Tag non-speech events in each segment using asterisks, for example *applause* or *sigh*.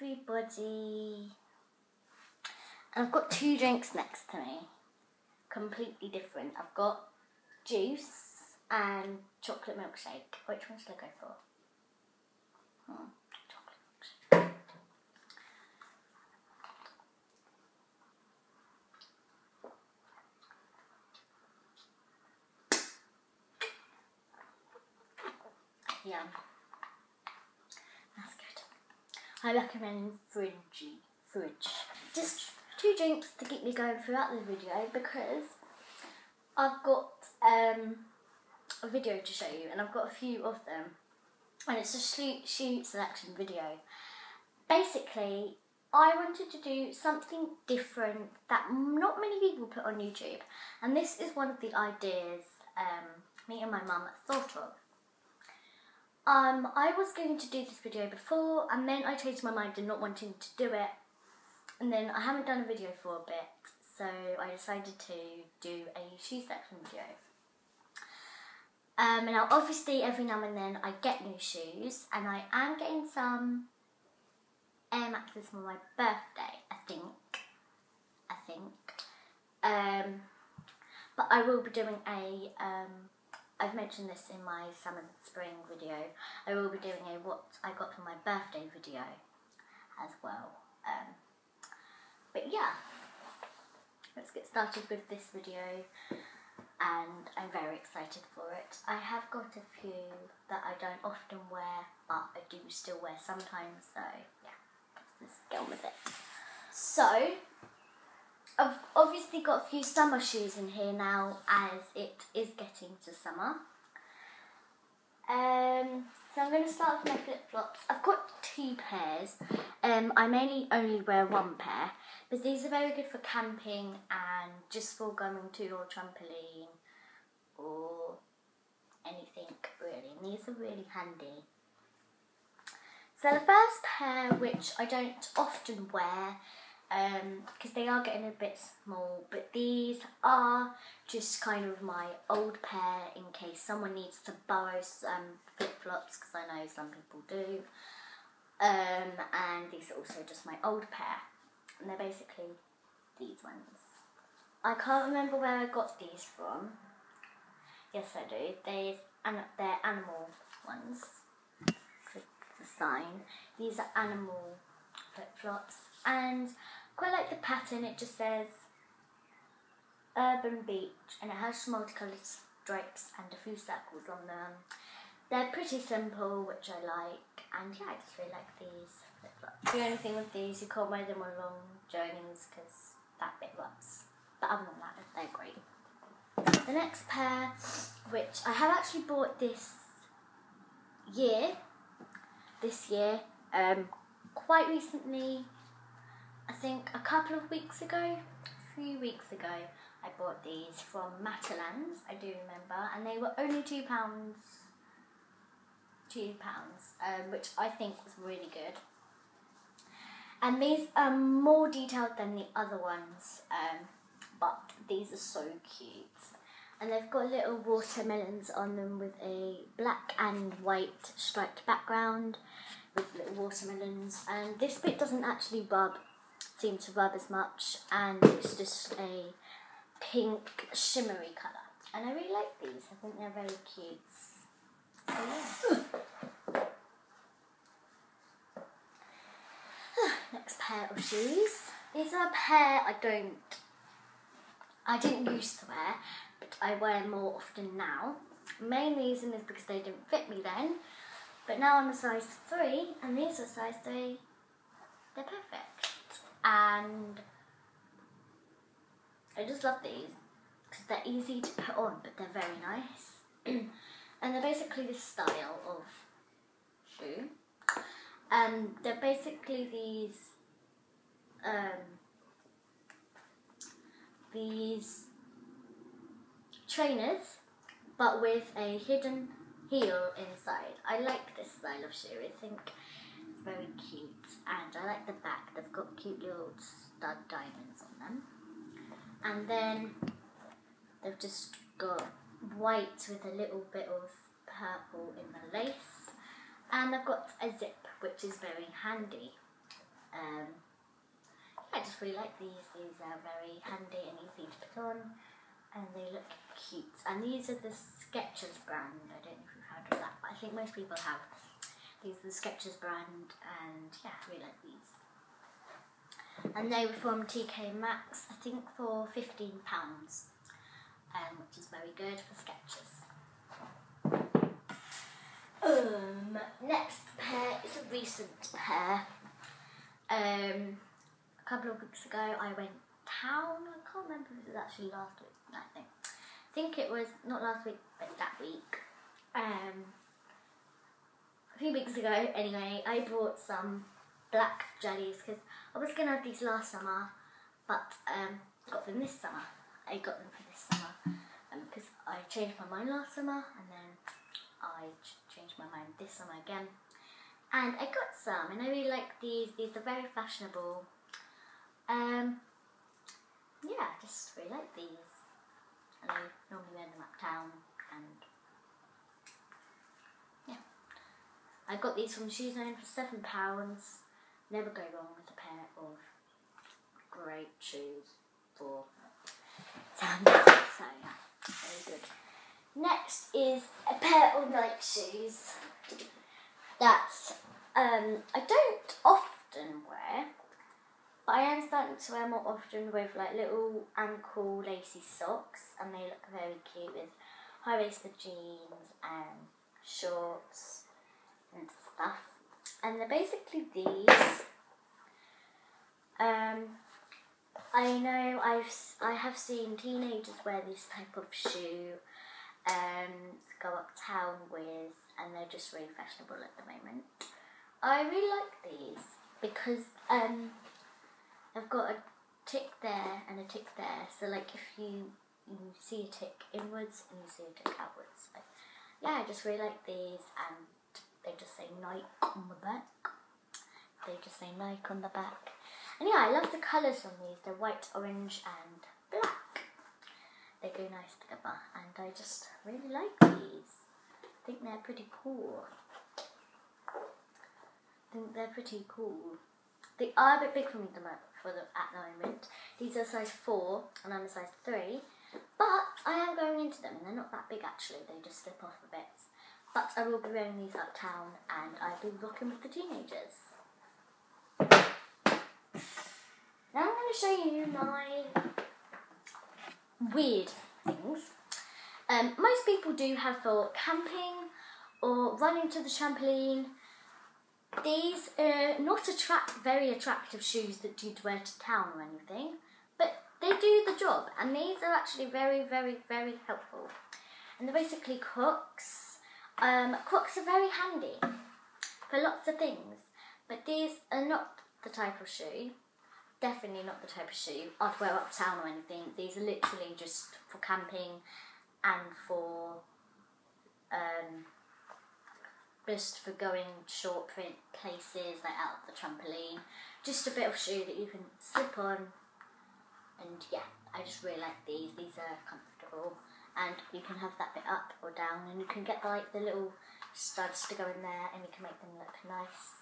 everybody. I've got two drinks next to me, completely different. I've got juice and chocolate milkshake. Which one should I go for? Hmm. Yeah. I recommend Fringy Fridge. Just two drinks to keep me going throughout the video because I've got um, a video to show you and I've got a few of them and it's a shoot, shoot selection video. Basically, I wanted to do something different that not many people put on YouTube and this is one of the ideas um, me and my mum thought of. Um, I was going to do this video before and then I changed my mind and not wanting to do it. And then I haven't done a video for a bit, so I decided to do a shoe section video. Um, now obviously every now and then I get new shoes and I am getting some Air Maxes for my birthday, I think. I think. Um, but I will be doing a um, I've mentioned this in my summer spring video. I will be doing a what I got for my birthday video as well. Um, but yeah, let's get started with this video and I'm very excited for it. I have got a few that I don't often wear but I do still wear sometimes so yeah, let's get on with it. So, I've obviously got a few summer shoes in here now as it is getting to summer. Um, so I'm going to start with my flip-flops. I've got two pairs. Um, I mainly only wear one pair, but these are very good for camping and just for going to your trampoline or anything really. And these are really handy. So the first pair, which I don't often wear, because um, they are getting a bit small but these are just kind of my old pair in case someone needs to borrow some flip-flops because I know some people do. Um, and these are also just my old pair and they're basically these ones. I can't remember where I got these from. Yes I do. They're, they're animal ones. The sign. These are animal flip-flops and quite like the pattern it just says urban beach and it has multicolored stripes and a few circles on them. They're pretty simple which I like and yeah I just really like these. Flip-flops the only thing with these you can't wear them on long journeys because that bit rubs but other than that they're great. The next pair which I have actually bought this year this year um, quite recently I think a couple of weeks ago, a few weeks ago, I bought these from Matalan's, I do remember, and they were only two pounds, two pounds, um, which I think was really good. And these are more detailed than the other ones, um, but these are so cute. And they've got little watermelons on them with a black and white striped background with little watermelons. And this bit doesn't actually rub seem to rub as much and it's just a pink shimmery colour. And I really like these, I think they're very cute. So yeah. *sighs* Next pair of shoes. These are a pair I don't, I didn't used to wear, but I wear more often now. Main reason is because they didn't fit me then, but now I'm a size 3 and these are size 3. They're perfect and I just love these because they're easy to put on but they're very nice *clears throat* and they're basically this style of shoe and they're basically these um, these trainers but with a hidden heel inside. I like this style of shoe. I think very cute and I like the back. They've got cute little stud diamonds on them. And then they've just got white with a little bit of purple in the lace. And they've got a zip which is very handy. Um, yeah, I just really like these. These are very handy and easy to put on, and they look cute. And these are the Skechers brand. I don't know if you've heard of that, but I think most people have. Are the Skechers brand, and yeah, I really like these. And they were from TK Maxx, I think for £15, um, which is very good for Skechers. Um, next pair is a recent pair. Um, a couple of weeks ago, I went town. I can't remember if it was actually last week. I think. I think it was not last week, but that week. Um, a few weeks ago, anyway, I bought some black jellies because I was gonna have these last summer, but um, got them this summer. I got them for this summer because um, I changed my mind last summer, and then I changed my mind this summer again. And I got some, and I really like these. These are very fashionable. Um, yeah, I just really like these. And I normally wear them uptown, and yeah. I got these from Shoe Zone for seven pounds. Never go wrong with a pair of great shoes for sandals. So very good. Next is a pair of Nike shoes that um, I don't often wear, but I am starting to wear more often with like little ankle lacy socks, and they look very cute with high waisted jeans and shorts and stuff. And they're basically these. Um, I know I've I have seen teenagers wear this type of shoe um, go uptown with, and they're just really fashionable at the moment. I really like these because um, I've got a tick there and a tick there. So like if you you see a tick inwards and you see a tick outwards. So, yeah, I just really like these, and they just say Nike on the back. They just say Nike on the back. And yeah, I love the colours on these. They're white, orange, and black they go nice together and I just really like these. I think they're pretty cool. I think they're pretty cool. They are a bit big for me for the, at the moment. These are size 4 and I'm a size 3. But I am going into them. And they're not that big actually. They just slip off a bit. But I will be wearing these uptown and I'll be rocking with the teenagers. Now I'm going to show you my weird things. Um, most people do have for camping or running to the trampoline. These are not attract very attractive shoes that you'd wear to town or anything, but they do the job, and these are actually very, very, very helpful. And they're basically Crocs. Um, Crocs are very handy for lots of things, but these are not the type of shoe definitely not the type of shoe I'd wear uptown or anything. These are literally just for camping and for um, just for going short print places like out the trampoline. Just a bit of shoe that you can slip on and yeah, I just really like these. These are comfortable and you can have that bit up or down and you can get like the little studs to go in there and you can make them look nice.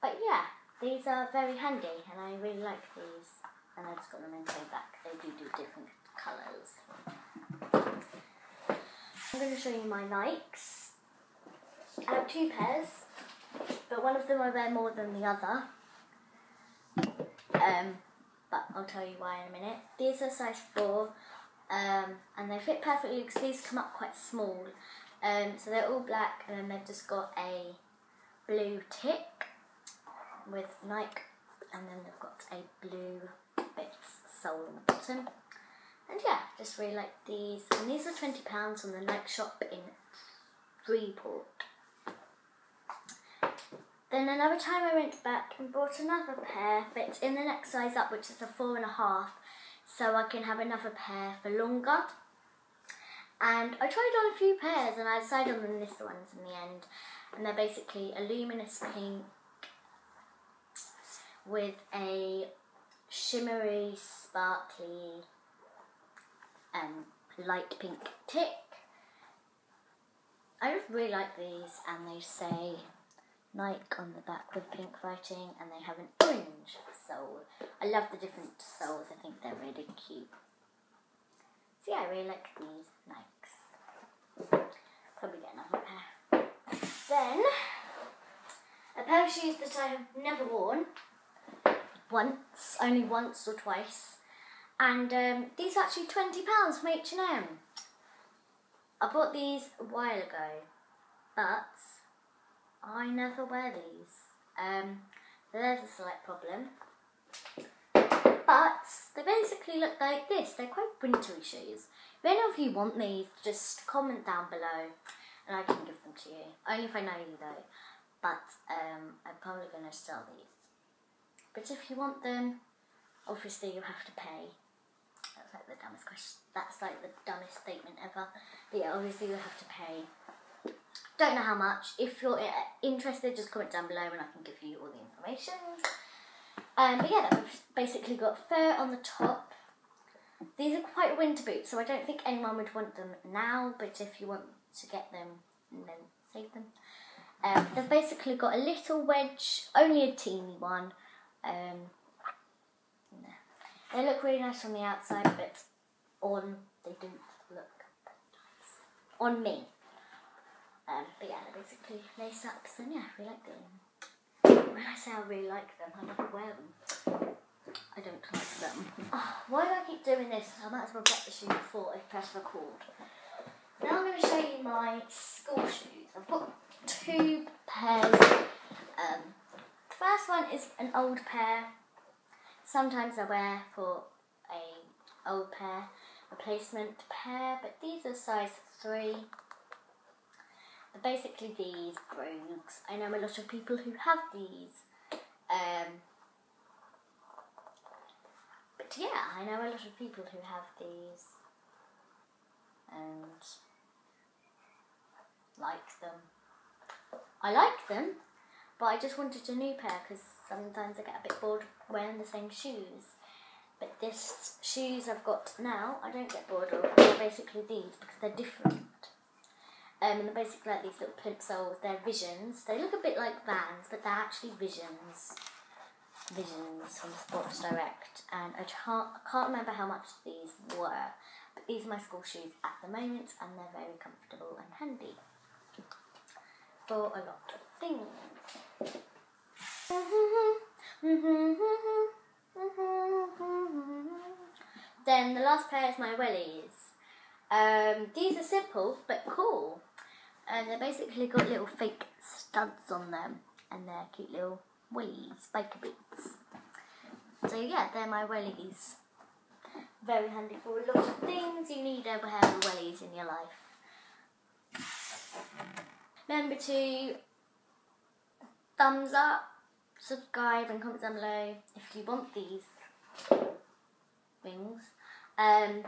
But yeah, these are very handy and I really like these. And I just got them in the back. They do do different colours. I'm going to show you my Nikes. I have two pairs, but one of them I wear more than the other. Um, but I'll tell you why in a minute. These are size 4 um, and they fit perfectly because these come up quite small. Um, so they're all black and then they've just got a blue tick with Nike, and then they've got a blue bits sole on the bottom. And yeah, just really like these. And these are twenty pounds from the Nike shop in Freeport. Then another time I went back and bought another pair, but it's in the next size up, which is a four and a half, so I can have another pair for longer. And I tried on a few pairs and I decided on this ones in the end. And they're basically a luminous pink with a shimmery, sparkly, um, light pink tick. I just really like these and they say Nike on the back with pink writing, and they have an orange sole. I love the different soles. I think they're really cute. So yeah, I really like these Nikes. Probably get another pair. Then a pair of shoes that I have never worn once, only once or twice, and um, these are actually twenty pounds from H and M. I bought these a while ago, but I never wear these. Um, there's a slight problem. But they basically look like this. They're quite wintry shoes. If any of you want these, just comment down below and I can give them to you. Only if I know you though. But um, I'm probably going to sell these. But if you want them, obviously you have to pay. That's like the dumbest question. That's like the dumbest statement ever. But yeah, obviously you have to pay. Don't know how much. If you're interested, just comment down below and I can give you all the information. Um, but yeah, we've basically got fur on the top. These are quite winter boots, so I don't think anyone would want them now, but if you want to get them, then save them. Um, they've basically got a little wedge, only a teeny one. Um, they look really nice on the outside, but on they don't look nice. On me. But yeah, they're basically lace ups, and yeah, I really like them. When I say I really like them, I never wear them. I don't like them. Oh, why do I keep doing this? I might as well get the shoe before I press record. Now I'm going to show you my school shoes. I've got two pairs. Um, first one is an old pair. Sometimes I wear for a old pair replacement pair, but these are size three. They're basically these brogues. I know a lot of people who have these. Um, but yeah, I know a lot of people who have these and like them. I like them, but I just wanted a new pair because sometimes I get a bit bored wearing the same shoes. But this shoes I've got now, I don't get bored of. They're basically these because they're different. Um, and they're basically like these little plimsolls. They're Visions. They look a bit like Vans, but they're actually Visions. Visions from Sports Direct. And I can't, I can't remember how much these were. But these are my school shoes at the moment, and they're very comfortable and handy for a lot of things. *laughs* then the last pair is my wellies. Um, these are simple but cool. And they're basically got little fake studs on them. And they're cute little wellies, biker boots. So yeah, they're my wellies. Very handy for a lot of things. You need a pair of wellies in your life. Remember to thumbs up, subscribe and comment down below if you want these things. Um,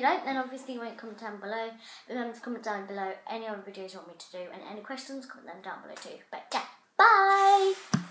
you don't, then obviously you won't comment down below. Remember to comment down below any other videos you want me to do and any questions, comment them down below too. But yeah, bye!